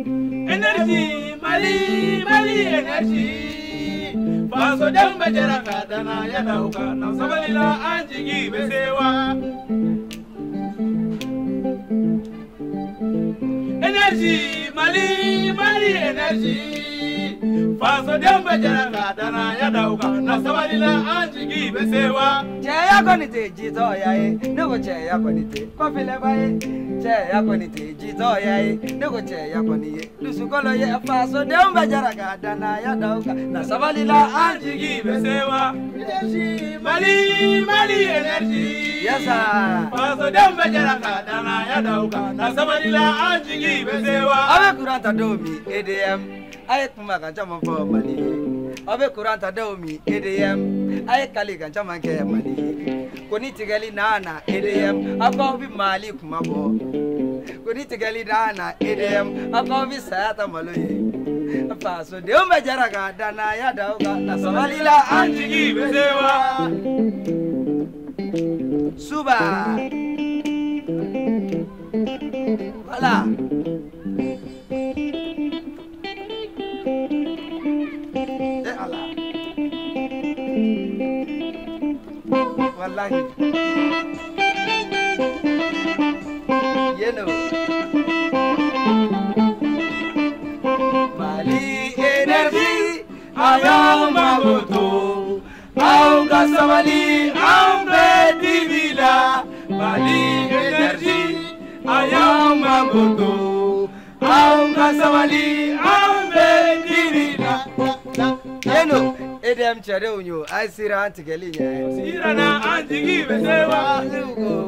Energy, Mali, Mali, energy. Faso jamba jera kadana ya dauka na samalila anji gibe sewa. Energy, Mali, Mali, energy. Faso jamba jera kadana ya dauka na la an jigi bɛ se wa. cɛya kɔni tɛ jitɔya ye ne ko cɛya kɔni tɛ kɔfilɛba ye cɛya kɔni tɛ jitɔya ye ne ko cɛya kɔni ye. Dusukolo ye fasodenw bɛ jara ka danaya da u kan na sabali la an Jigi jigi bɛ se wa. Mali, Mali energy. yasa Faso dem bɛ jɛra ka dana ya da u kan na sabali la an jigi bɛ se wa. aw bɛ kuran ta dɔw min edm a ye kuma kan caman fɔ mali ye Obe kuranta domi EDM aye kaliga chama ke mani. Koni tigali nana EDM ako bi mali kuma bo koni tigali nana EDM ako bi sayata maloye. De o me ga dana ya dauka na samalila anjigi bezewa. Suba. Wala. Wallahi. Yeno mali energy Ayaw magoto, aw ka sabali, aw bɛ. Mali energy, ayaw magoto, aw ka sabali, Mariam Charonyo, asira antigeli nye. Sira na antigi besewa.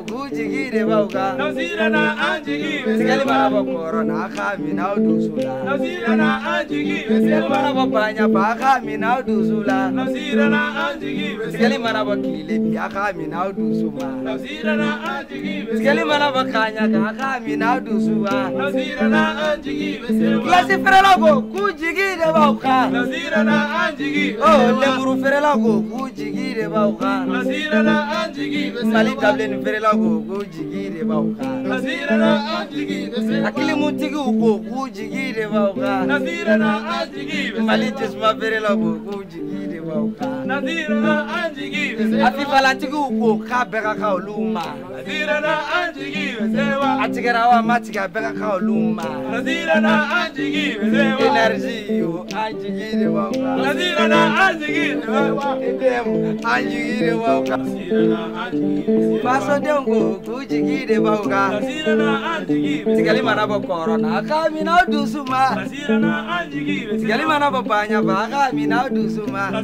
Kujigi de bauka. Na sira na antigi besewa. Sigeli bara bokoro na khami na udusula. Na sira na antigi besewa. Bara bopanya pa khami na udusula. Na sira na antigi besewa. Sigeli bara bokile bi khami na udusuma. Na sira na antigi besewa. Sigeli bara bokanya ka khami na udusuma. Na sira na antigi besewa. Klasi feralogo kujigi de bauka. Na sira na antigi. Oh, Juru feerela ko k'u jigi de b'aw kan. Nasira la an jigi. Mali tabilenni feerela k'u jigi de b'aw kan. Jigi bɛ Mali jisuma feerela ko k'u ko k'a bɛɛ ka olu ma. Radirana anjigi bezewa Atigarawa matiga beka kauluma Radirana anjigi bezewa Energy yo anjigi rewa Radirana anjigi bezewa Idemu anjigi rewa masode ngo kujigide bauga tigali mana bo korona na dusuma tigali mana bo panya ba kami na dusuma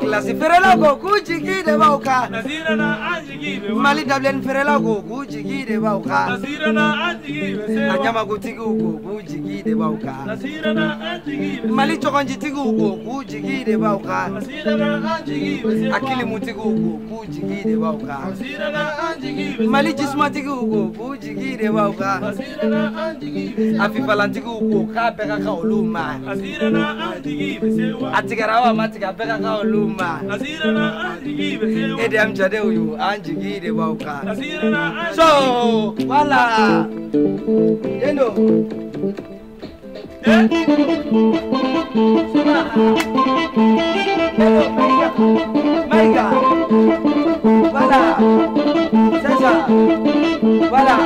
klasi e ferela ko kujigide bauga mali dablen ferela ko kujigide bauga anyama kutigi uko kujigide bauga mali chokonji tigi uko bauga akili mutigi Nasirana an jigi bɛ se wa. a kilimutigiw ko k'u jigi de b'aw kan Nasirana an jigi bɛ se wa. mali jisumatigiw ko k'u jigi de b'aw kan Nasirana an jigi bɛ se a wa. fifalantigiw ko k'a bɛɛ ka kan olu ma Nasirana an jigi bɛ se wa. a tigɛra wa ma tigɛ a bɛɛ ka kan olu ma Nasirana an jigi bɛ se wa. edem cɛdenw yo an jigi de b'aw kan Nasirana an so wala yendo Eh?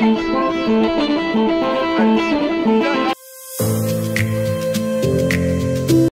Thank you.